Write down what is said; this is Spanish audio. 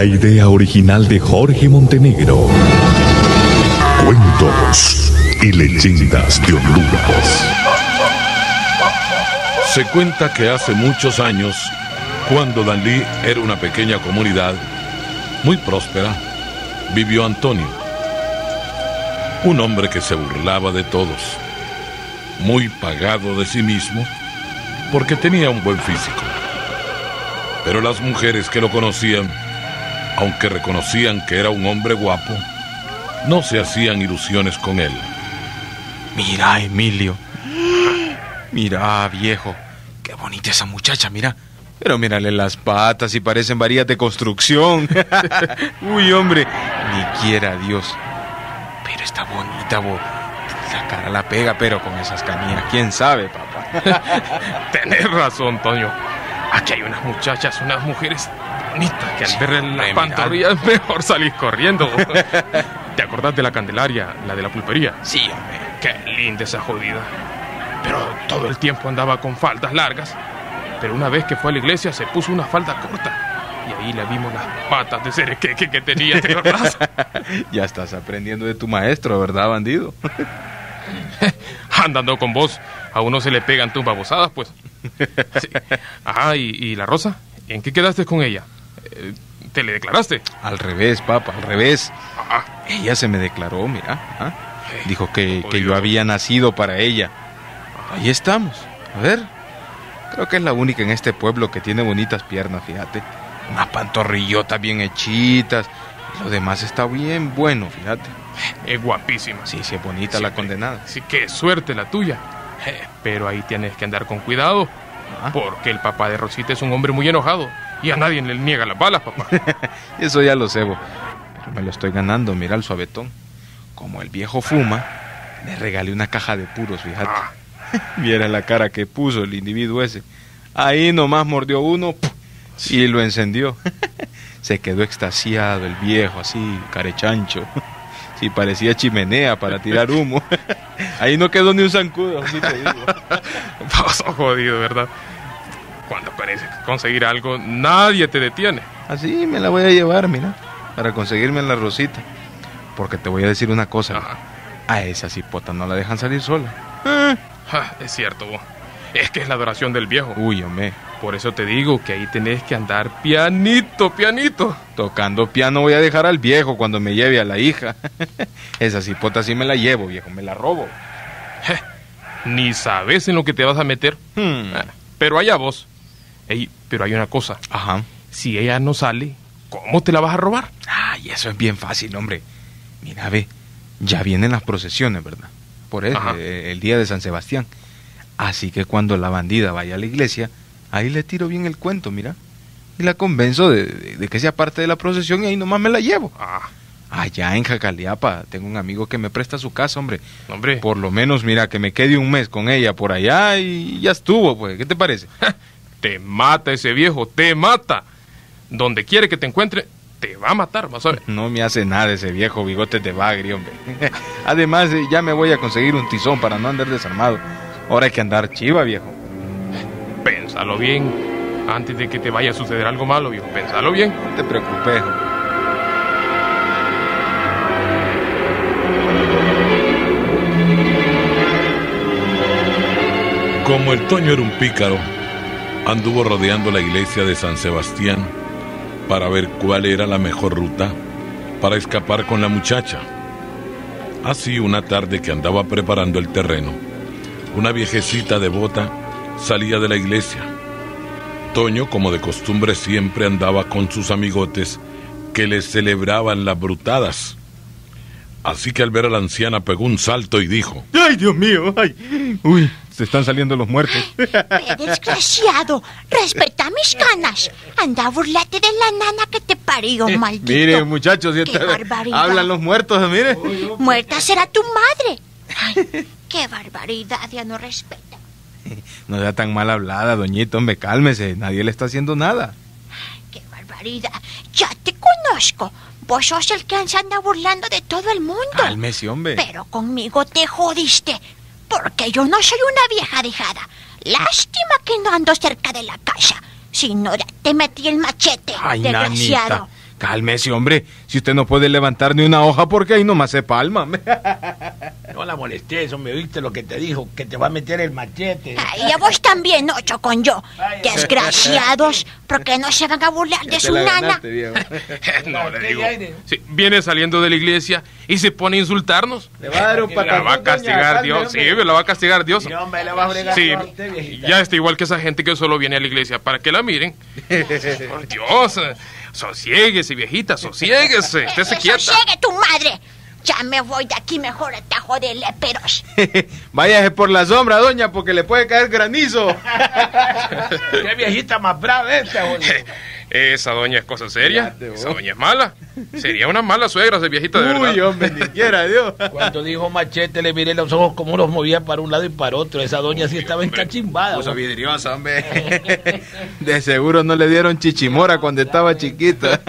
la idea original de Jorge Montenegro. Cuentos y leyendas de Honduras. Se cuenta que hace muchos años, cuando Danlí era una pequeña comunidad muy próspera, vivió Antonio, un hombre que se burlaba de todos, muy pagado de sí mismo, porque tenía un buen físico. Pero las mujeres que lo conocían, aunque reconocían que era un hombre guapo, no se hacían ilusiones con él. Mira, Emilio. Mira, viejo. Qué bonita esa muchacha, mira. Pero mírale las patas y parecen varillas de construcción. Uy, hombre. Ni quiera Dios. Pero está bonita, bo. La cara la pega, pero con esas canillas, quién sabe, papá. Tenés razón, Toño. Aquí hay unas muchachas, unas mujeres bonitas que al ver las pantorrillas mejor salís corriendo. ¿Te acordás de la Candelaria, la de la pulpería? Sí, hombre. Qué linda esa jodida. Pero todo el tiempo andaba con faldas largas. Pero una vez que fue a la iglesia se puso una falda corta. Y ahí le vimos las patas de cerequeque que tenía, ¿te acordás? Ya estás aprendiendo de tu maestro, ¿verdad, bandido? Andando con vos, a uno se le pegan tus babosadas, pues. Sí. Ajá, ¿y, y la Rosa? ¿En qué quedaste con ella? Eh, ¿Te le declaraste? Al revés, papá, al revés. Ella se me declaró, mira. ¿ah? Dijo que, que yo había nacido para ella. Ahí estamos. A ver. Creo que es la única en este pueblo que tiene bonitas piernas, fíjate. Unas pantorrillotas bien hechitas. Y lo demás está bien bueno, fíjate. Es guapísima. Sí, sí, es bonita Sí, la condenada. Sí, qué suerte la tuya. Eh, Pero ahí tienes que andar con cuidado. Ah. Porque el papá de Rosita es un hombre muy enojado. Y a nadie le niega las balas, papá. Eso ya lo sé, bo. Pero me lo estoy ganando, mira el suavetón. Como el viejo fuma, le regalé una caja de puros, fíjate. Ah, Viera la cara que puso el individuo ese. Ahí nomás mordió uno y lo encendió. Se quedó extasiado el viejo, así, carechancho. Sí, parecía chimenea para tirar humo. Ahí no quedó ni un zancudo, así te digo. sos jodido, ¿verdad? Cuando querés conseguir algo, nadie te detiene. Así me la voy a llevar, mira, para conseguirme la rosita. Porque te voy a decir una cosa. Ajá. A esa cipota no la dejan salir sola. Ah, es cierto, vos. Es que es la adoración del viejo. Uy, hombre. Por eso te digo que ahí tenés que andar pianito, pianito. Tocando piano voy a dejar al viejo cuando me lleve a la hija. Esa cipota sí me la llevo, viejo, me la robo. Ni sabes en lo que te vas a meter. Hmm. Ah, Pero allá vos. Ey, pero hay una cosa. Ajá. Si ella no sale, ¿cómo te la vas a robar? Ay, eso es bien fácil, hombre. Mira, ve, ya vienen las procesiones, ¿verdad? Por eso, eh, el día de San Sebastián. Así que cuando la bandida vaya a la iglesia, ahí le tiro bien el cuento, mira. Y la convenzo de, de- de que sea parte de la procesión y ahí nomás me la llevo. Ah, Allá en Jacaliapa tengo un amigo que me presta su casa, hombre. hombre. Por lo menos, mira, que me quede un mes con ella por allá y ya estuvo, pues. ¿Qué te parece? Te mata ese viejo, te mata. Donde quiere que te encuentre, te va a matar, vas a ver. No me hace nada ese viejo bigote de bagri, hombre. Además, eh, ya me voy a conseguir un tizón para no andar desarmado. Ahora hay que andar chiva, viejo. Pénsalo bien. Antes de que te vaya a suceder algo malo, viejo. Pénsalo bien. No te preocupes. hombre. Como el Toño era un pícaro, anduvo rodeando la iglesia de San Sebastián para ver cuál era la mejor ruta para escapar con la muchacha. Así una tarde que andaba preparando el terreno, una viejecita devota salía de la iglesia. Toño, como de costumbre, siempre andaba con sus amigotes que le celebraban las brutadas. Así que al ver a la anciana pegó un salto y dijo, ¡Ay, Dios mío! ¡Ay! ¡Uy! Se están saliendo los muertos. ¡Qué desgraciado! ¡Respeta mis ganas! Anda, burlate de la nana que te parió, maldito. Mire, muchachos, ¡Qué barbaridad! hablan los muertos, mire. Muerta será tu madre. Ay, qué barbaridad, ya no respeta. No sea tan mal hablada, doñito, hombre, cálmese. Nadie le está haciendo nada. Qué barbaridad. Ya te conozco. Vos sos el que se anda burlando de todo el mundo. Cálmese, hombre. Pero conmigo te jodiste. Porque yo no soy una vieja dejada. Lástima que no ando cerca de la casa. Si no, ya te metí el machete, Ay, desgraciado. nanita. Cálmese, hombre. Si usted no puede levantar ni una hoja porque ahí nomás se palma. No la molestes, hombre, ¿oíste lo que te dijo? Que te va a meter el machete. Ay, y a vos también, ocho con yo. Ay, Desgraciados, ¿por qué no se van a burlar de su nana? no, le ¿qué digo. Sí, viene saliendo de la iglesia y se pone a insultarnos. Le va a dar un La La va a castigar Dios. Sí, la va a castigar Dios. Sí, hombre, le va a fregar Sí, a usted, viejita. ya está igual que esa gente que solo viene a la iglesia para que la miren. Por Dios, sosiéguese, viejita, sosiéguese, estése quieta. llegue tu madre. Ya me voy de aquí mejor a tajo de leperos. Váyase por la sombra, doña, porque le puede caer granizo. Qué viejita más brava esta, hombre. Esa doña es cosa seria. Esa doña es mala. Sería una mala suegra esa viejita de verdad. Uy, hombre, ni quiera Dios. Cuando dijo machete, le miré los ojos como los movía para un lado y para otro. Esa doña sí estaba encachimbada. Puso hombre. vidriosa, hombre. De seguro no le dieron chichimora cuando estaba chiquita.